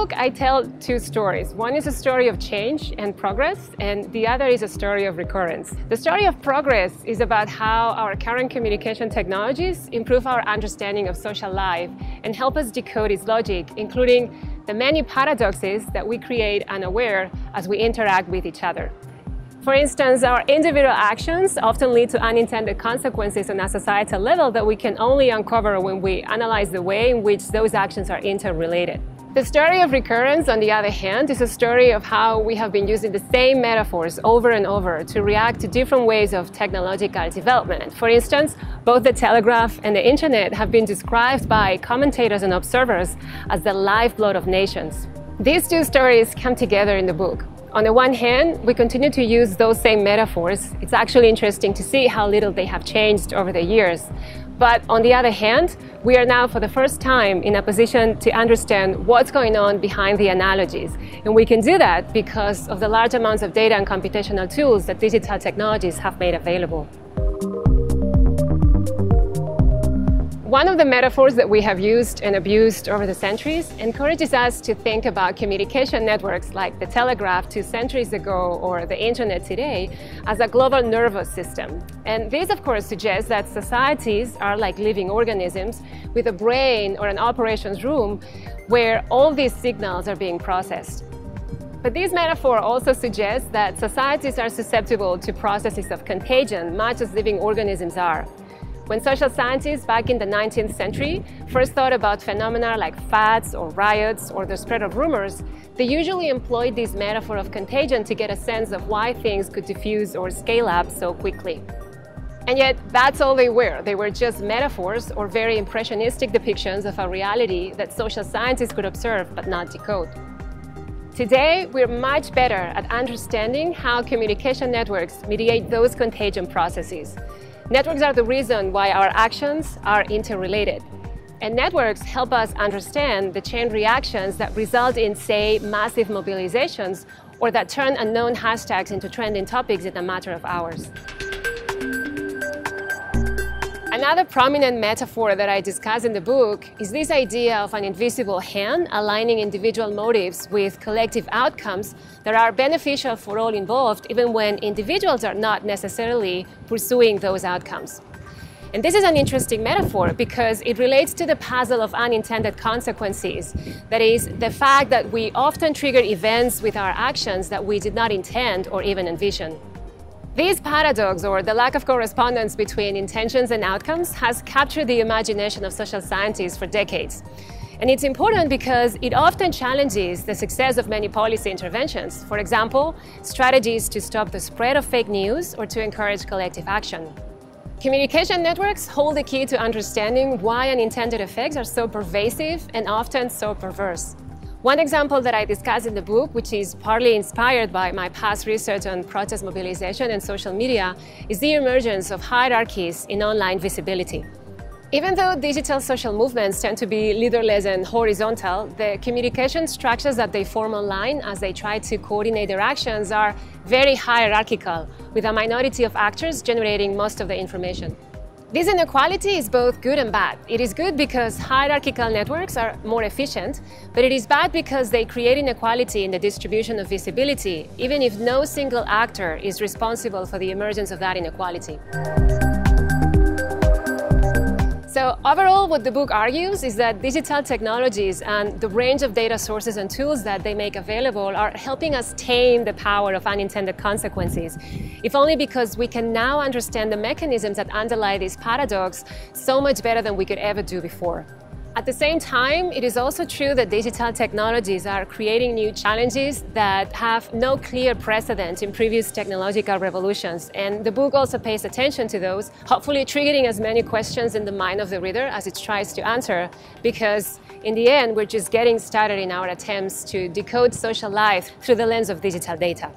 I tell two stories. One is a story of change and progress, and the other is a story of recurrence. The story of progress is about how our current communication technologies improve our understanding of social life and help us decode its logic, including the many paradoxes that we create unaware as we interact with each other. For instance, our individual actions often lead to unintended consequences on a societal level that we can only uncover when we analyze the way in which those actions are interrelated. The story of recurrence, on the other hand, is a story of how we have been using the same metaphors over and over to react to different ways of technological development. For instance, both the telegraph and the internet have been described by commentators and observers as the lifeblood of nations. These two stories come together in the book. On the one hand, we continue to use those same metaphors. It's actually interesting to see how little they have changed over the years. But on the other hand, we are now for the first time in a position to understand what's going on behind the analogies. And we can do that because of the large amounts of data and computational tools that digital technologies have made available. One of the metaphors that we have used and abused over the centuries encourages us to think about communication networks like the telegraph two centuries ago or the internet today as a global nervous system. And this, of course, suggests that societies are like living organisms with a brain or an operations room where all these signals are being processed. But this metaphor also suggests that societies are susceptible to processes of contagion, much as living organisms are. When social scientists back in the 19th century first thought about phenomena like fads or riots or the spread of rumors, they usually employed this metaphor of contagion to get a sense of why things could diffuse or scale up so quickly. And yet, that's all they were. They were just metaphors or very impressionistic depictions of a reality that social scientists could observe but not decode. Today, we're much better at understanding how communication networks mediate those contagion processes. Networks are the reason why our actions are interrelated. And networks help us understand the chain reactions that result in, say, massive mobilizations or that turn unknown hashtags into trending topics in a matter of hours. Another prominent metaphor that I discuss in the book is this idea of an invisible hand aligning individual motives with collective outcomes that are beneficial for all involved, even when individuals are not necessarily pursuing those outcomes. And this is an interesting metaphor because it relates to the puzzle of unintended consequences. That is, the fact that we often trigger events with our actions that we did not intend or even envision. This paradox, or the lack of correspondence between intentions and outcomes, has captured the imagination of social scientists for decades. And it's important because it often challenges the success of many policy interventions. For example, strategies to stop the spread of fake news or to encourage collective action. Communication networks hold the key to understanding why unintended effects are so pervasive and often so perverse. One example that I discuss in the book, which is partly inspired by my past research on protest mobilization and social media, is the emergence of hierarchies in online visibility. Even though digital social movements tend to be leaderless and horizontal, the communication structures that they form online as they try to coordinate their actions are very hierarchical, with a minority of actors generating most of the information. This inequality is both good and bad. It is good because hierarchical networks are more efficient, but it is bad because they create inequality in the distribution of visibility, even if no single actor is responsible for the emergence of that inequality. So overall, what the book argues is that digital technologies and the range of data sources and tools that they make available are helping us tame the power of unintended consequences, if only because we can now understand the mechanisms that underlie this paradox so much better than we could ever do before. At the same time, it is also true that digital technologies are creating new challenges that have no clear precedent in previous technological revolutions. And the book also pays attention to those, hopefully triggering as many questions in the mind of the reader as it tries to answer, because in the end, we're just getting started in our attempts to decode social life through the lens of digital data.